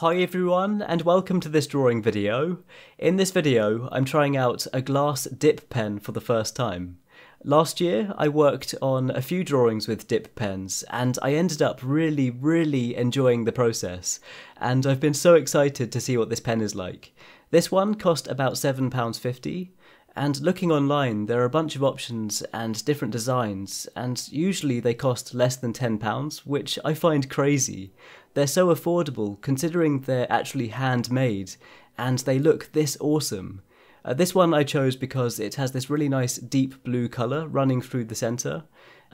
Hi everyone and welcome to this drawing video. In this video I'm trying out a glass dip pen for the first time. Last year I worked on a few drawings with dip pens and I ended up really really enjoying the process and I've been so excited to see what this pen is like. This one cost about £7.50 and looking online there are a bunch of options and different designs and usually they cost less than £10 which I find crazy. They're so affordable considering they're actually handmade and they look this awesome. Uh, this one I chose because it has this really nice deep blue colour running through the centre,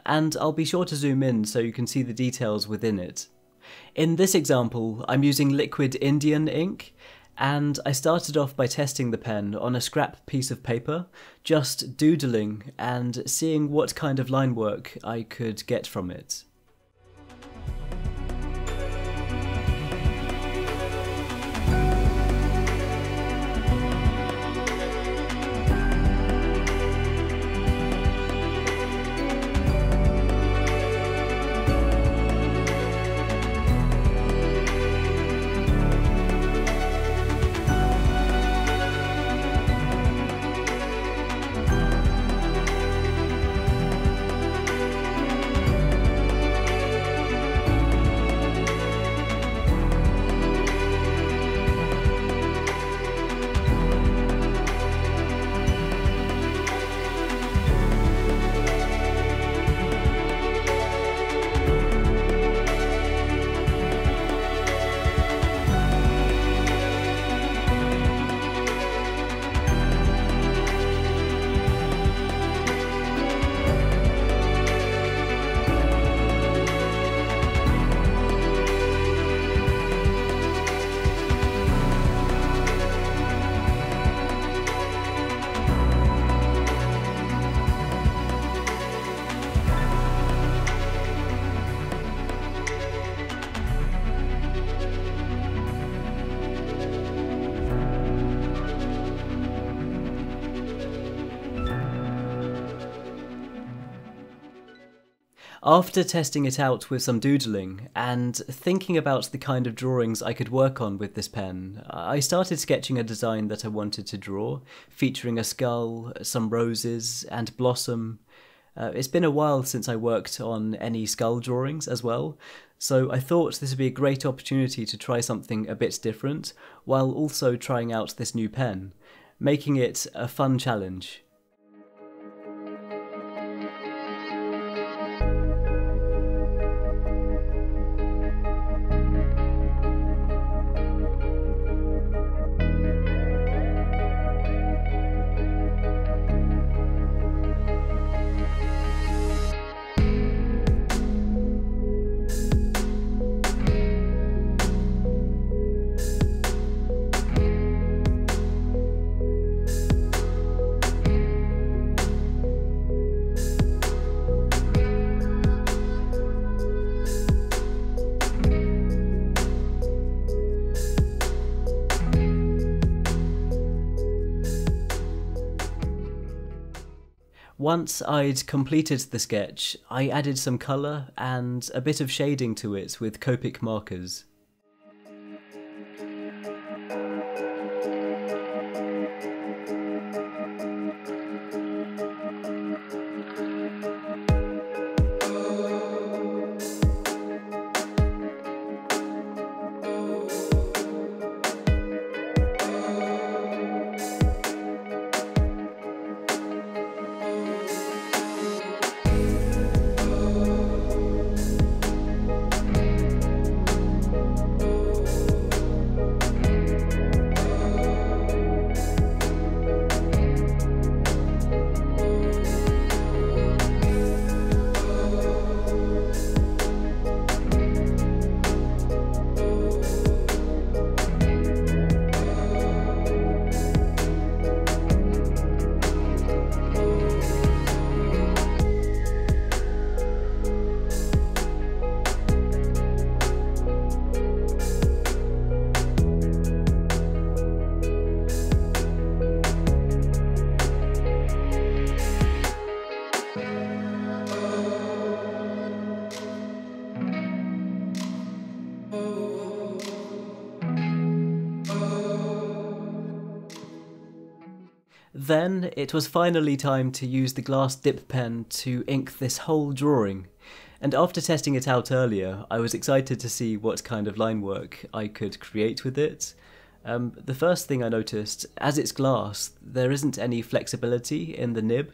and I'll be sure to zoom in so you can see the details within it. In this example, I'm using liquid Indian ink, and I started off by testing the pen on a scrap piece of paper, just doodling and seeing what kind of line work I could get from it. After testing it out with some doodling and thinking about the kind of drawings I could work on with this pen, I started sketching a design that I wanted to draw, featuring a skull, some roses, and blossom. Uh, it's been a while since I worked on any skull drawings as well, so I thought this would be a great opportunity to try something a bit different, while also trying out this new pen, making it a fun challenge. Once I'd completed the sketch, I added some colour and a bit of shading to it with Copic markers. Then it was finally time to use the glass dip pen to ink this whole drawing. And after testing it out earlier, I was excited to see what kind of line work I could create with it. Um, the first thing I noticed, as it's glass, there isn't any flexibility in the nib,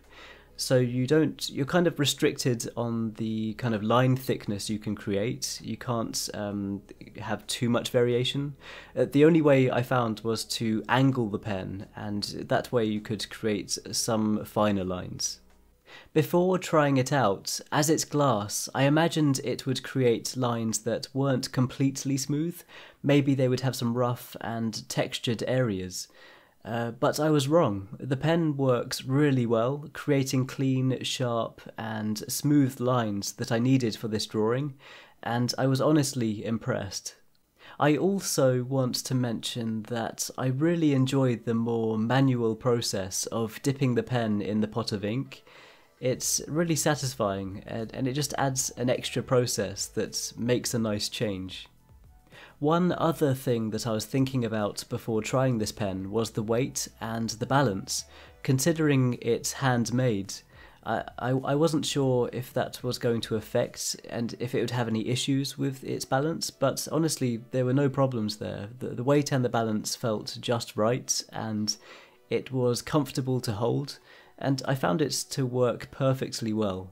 so you don't you're kind of restricted on the kind of line thickness you can create you can't um, have too much variation uh, the only way i found was to angle the pen and that way you could create some finer lines before trying it out, as it's glass, I imagined it would create lines that weren't completely smooth. Maybe they would have some rough and textured areas. Uh, but I was wrong. The pen works really well, creating clean, sharp, and smooth lines that I needed for this drawing, and I was honestly impressed. I also want to mention that I really enjoyed the more manual process of dipping the pen in the pot of ink. It's really satisfying, and, and it just adds an extra process that makes a nice change. One other thing that I was thinking about before trying this pen was the weight and the balance. Considering it's handmade, I, I, I wasn't sure if that was going to affect and if it would have any issues with its balance, but honestly, there were no problems there. The, the weight and the balance felt just right, and it was comfortable to hold, and I found it to work perfectly well.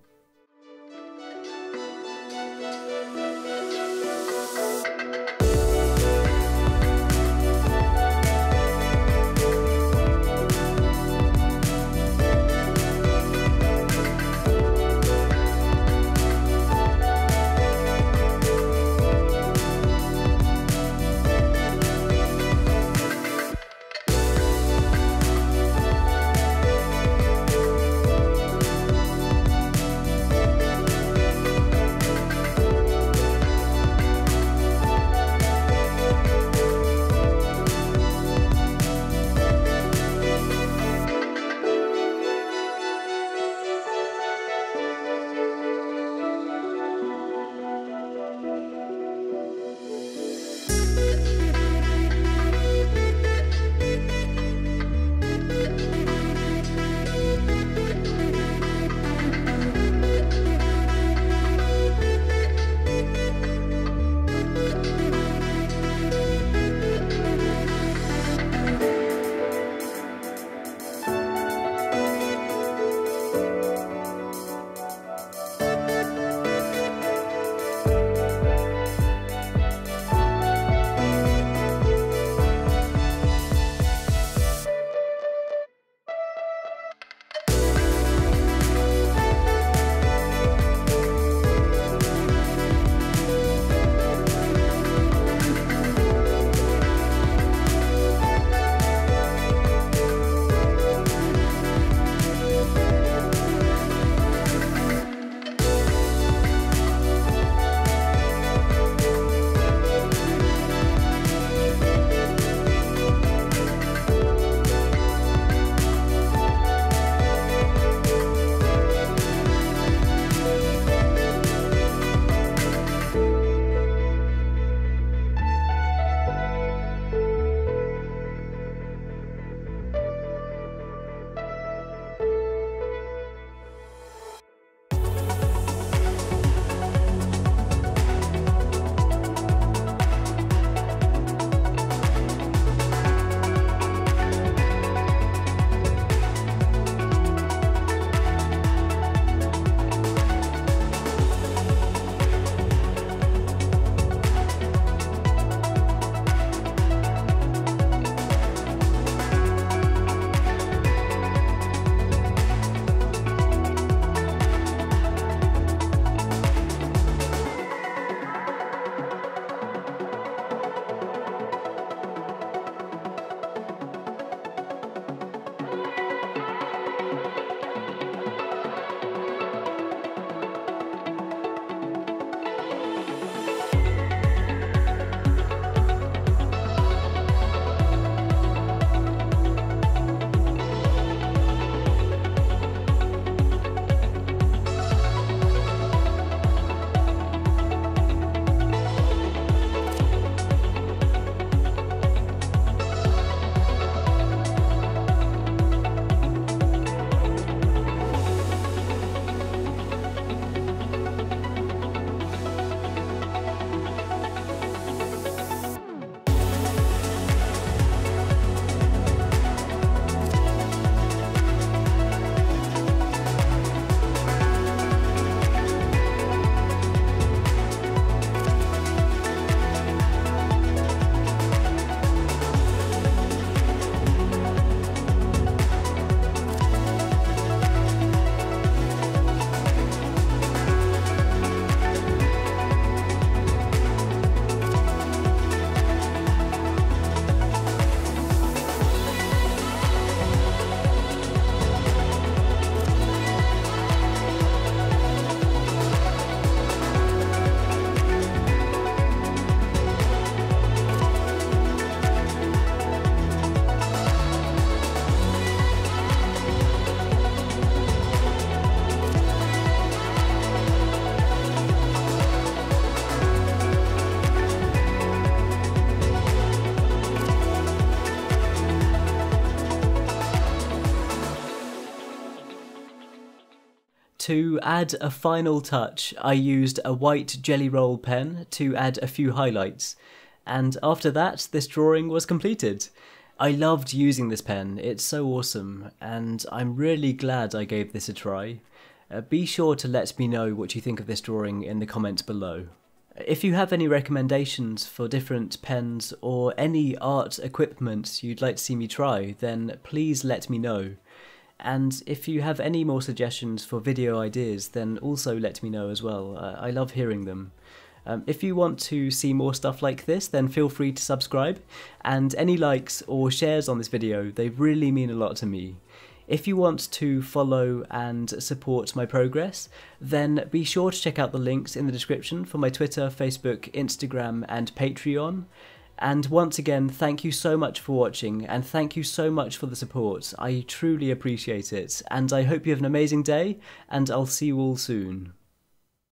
To add a final touch, I used a white Gelly Roll pen to add a few highlights, and after that, this drawing was completed. I loved using this pen, it's so awesome, and I'm really glad I gave this a try. Uh, be sure to let me know what you think of this drawing in the comments below. If you have any recommendations for different pens or any art equipment you'd like to see me try, then please let me know. And if you have any more suggestions for video ideas, then also let me know as well. Uh, I love hearing them. Um, if you want to see more stuff like this, then feel free to subscribe, and any likes or shares on this video, they really mean a lot to me. If you want to follow and support my progress, then be sure to check out the links in the description for my Twitter, Facebook, Instagram, and Patreon. And once again, thank you so much for watching, and thank you so much for the support. I truly appreciate it, and I hope you have an amazing day, and I'll see you all soon.